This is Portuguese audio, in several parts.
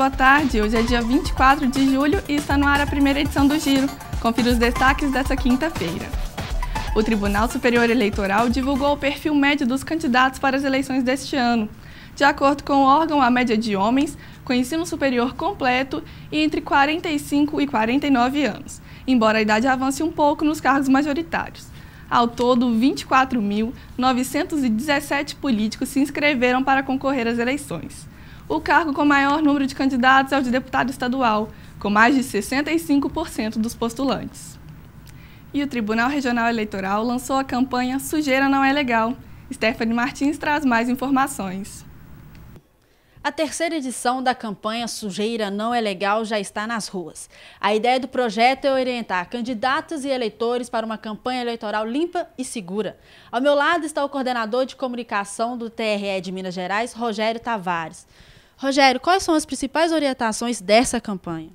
boa tarde. Hoje é dia 24 de julho e está no ar a primeira edição do Giro. Confira os destaques dessa quinta-feira. O Tribunal Superior Eleitoral divulgou o perfil médio dos candidatos para as eleições deste ano. De acordo com o órgão, a média de homens com ensino superior completo e entre 45 e 49 anos, embora a idade avance um pouco nos cargos majoritários. Ao todo, 24.917 políticos se inscreveram para concorrer às eleições. O cargo com maior número de candidatos é o de deputado estadual, com mais de 65% dos postulantes. E o Tribunal Regional Eleitoral lançou a campanha Sujeira Não É Legal. Stephanie Martins traz mais informações. A terceira edição da campanha Sujeira Não é Legal já está nas ruas. A ideia do projeto é orientar candidatos e eleitores para uma campanha eleitoral limpa e segura. Ao meu lado está o coordenador de comunicação do TRE de Minas Gerais, Rogério Tavares. Rogério, quais são as principais orientações dessa campanha?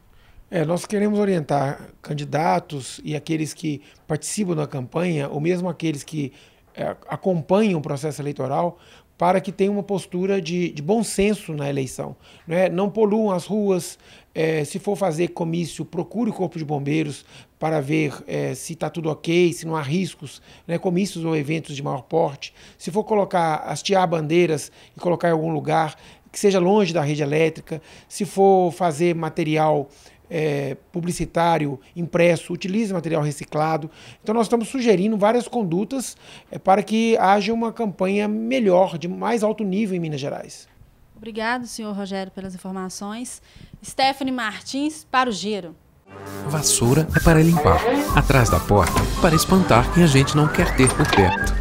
É, nós queremos orientar candidatos e aqueles que participam da campanha, ou mesmo aqueles que é, acompanham o processo eleitoral, para que tenha uma postura de, de bom senso na eleição. Né? Não poluam as ruas, é, se for fazer comício, procure o Corpo de Bombeiros para ver é, se está tudo ok, se não há riscos, né? comícios ou eventos de maior porte. Se for colocar, hastear bandeiras e colocar em algum lugar, que seja longe da rede elétrica. Se for fazer material é, publicitário impresso, utilize material reciclado. Então, nós estamos sugerindo várias condutas é, para que haja uma campanha melhor, de mais alto nível em Minas Gerais. Obrigado, senhor Rogério, pelas informações. Stephanie Martins, para o Giro. Vassoura é para limpar, atrás da porta, para espantar quem a gente não quer ter por perto.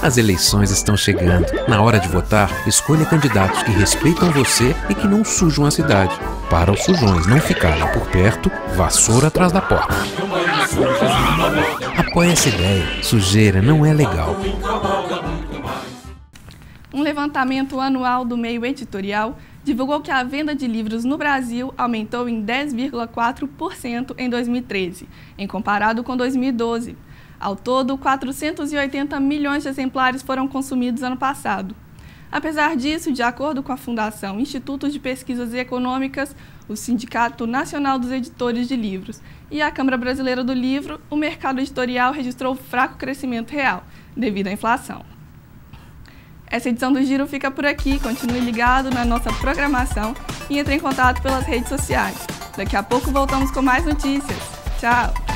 As eleições estão chegando. Na hora de votar, escolha candidatos que respeitam você e que não sujam a cidade. Para os sujões não ficarem por perto, vassoura atrás da porta. Apoie essa ideia. Sujeira não é legal. Um levantamento anual do meio editorial divulgou que a venda de livros no Brasil aumentou em 10,4% em 2013, em comparado com 2012 ao todo, 480 milhões de exemplares foram consumidos ano passado. Apesar disso, de acordo com a Fundação Instituto de Pesquisas Econômicas, o Sindicato Nacional dos Editores de Livros e a Câmara Brasileira do Livro, o mercado editorial registrou fraco crescimento real, devido à inflação. Essa edição do Giro fica por aqui. Continue ligado na nossa programação e entre em contato pelas redes sociais. Daqui a pouco voltamos com mais notícias. Tchau!